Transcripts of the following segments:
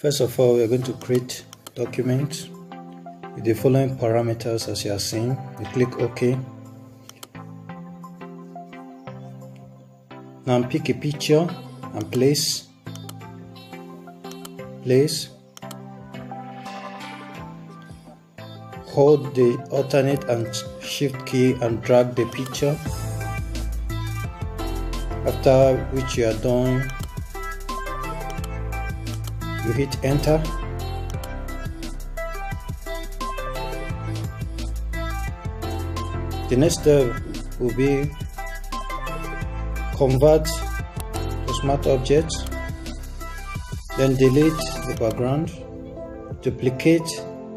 First of all, we are going to create document with the following parameters as you are seeing. You click OK. Now pick a picture and place. Place. Hold the alternate and shift key and drag the picture. After which you are done, you hit enter. The next step will be convert to smart objects then delete the background duplicate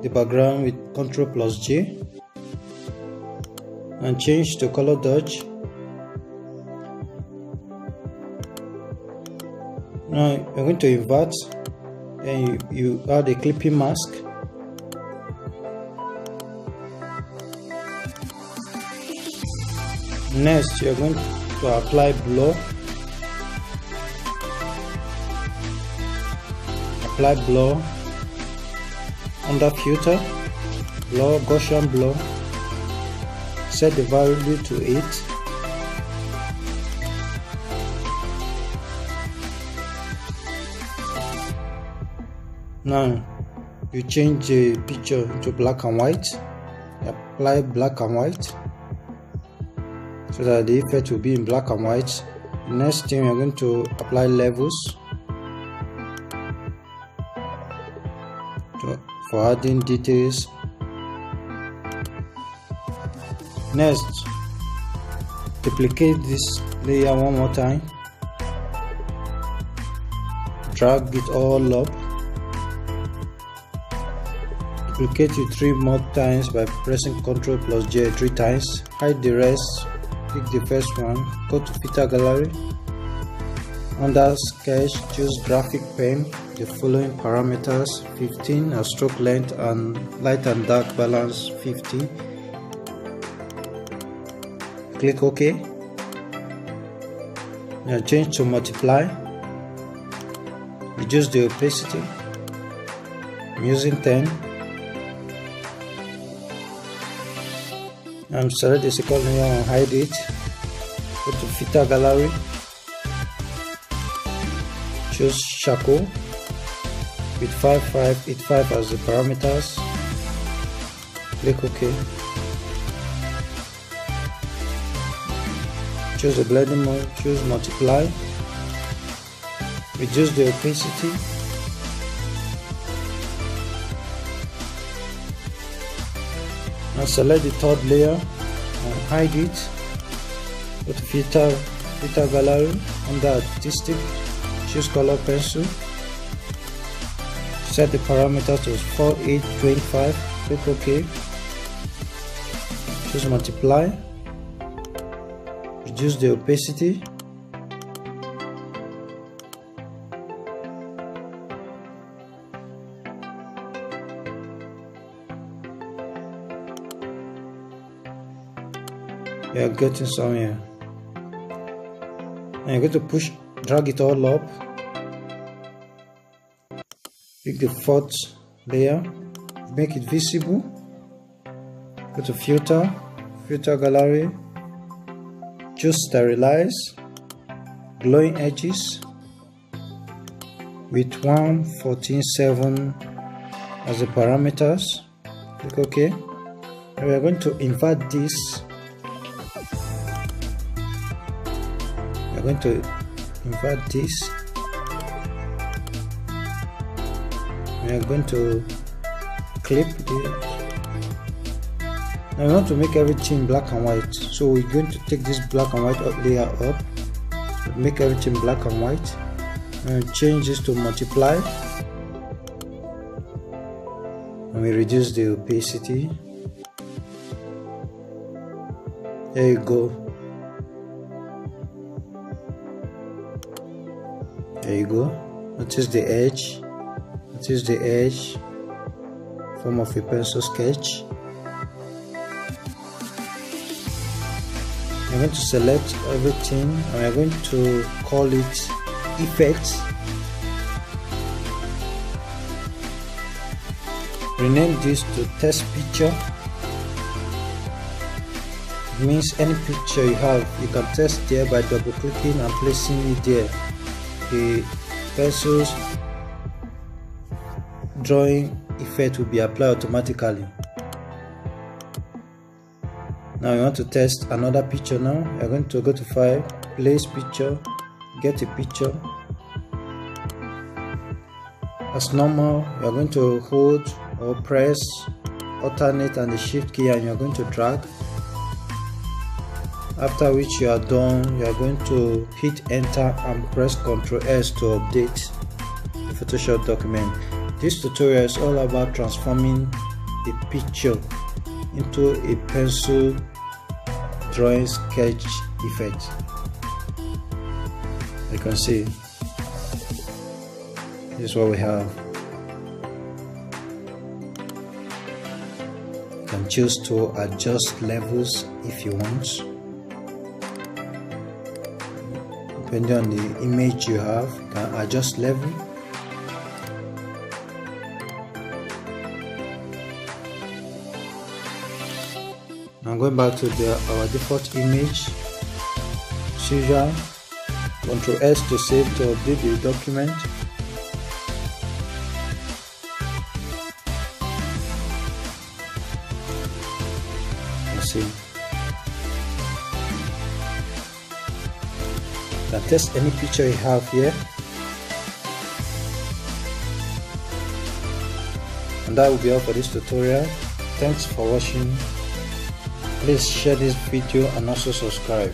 the background with ctrl plus j and change to color dodge. Now we're going to invert then you, you add a clipping mask? Next you're going to apply blur apply blur under filter blur Gaussian blur set the value to 8 now you change the picture to black and white. Apply black and white. So that the effect will be in black and white. Next thing we're going to apply levels. For adding details. Next duplicate this layer one more time. Drag it all up duplicate it three more times by pressing ctrl plus j three times. Hide the rest. Pick the first one. Go to filter gallery. Under sketch choose graphic pen. The following parameters 15 a stroke length and light and dark balance 50 click ok. Now change to multiply. Reduce the opacity. I'm using 10 I'm select the second layer and uh, hide it go to filter gallery. Choose charcoal with 5585 as the parameters. Click ok. Choose the blending mode. Choose multiply. Reduce the opacity now select the third layer and hide it go to filter filter gallery under artistic choose color pencil. Set the parameters to 4825 click ok. Choose multiply. Reduce the opacity you are getting somewhere and you're going to push drag it all up. Pick the fourth layer make it visible. Go to filter filter gallery. Choose stylize. Glowing edges. With 1147 as the parameters. Click ok and we are going to invert this going to invert this. We are going to clip this. Now we want to make everything black and white. So we're going to take this black and white layer up. Make everything black and white. And change this to multiply. And we reduce the opacity. There you go there you go. Notice the edge. Notice the edge. Form of a pencil sketch. I'm going to select everything and I'm going to call it effects rename this to test picture. It means any picture you have you can test there by double clicking and placing it there the pencils drawing effect will be applied automatically. Now you want to test another picture now? You're going to go to file place picture get a picture. As normal you're going to hold or press alternate and the shift key and you're going to drag after which you are done you are going to hit enter and press ctrl s to update the photoshop document. This tutorial is all about transforming a picture into a pencil drawing sketch effect. You can see. This is what we have. You can choose to adjust levels if you want depending on the image you have can adjust level. I'm going back to the, our default image usual Ctrl S to save to update the document. See can test any picture you have here. And that will be all for this tutorial. Thanks for watching. Please share this video and also subscribe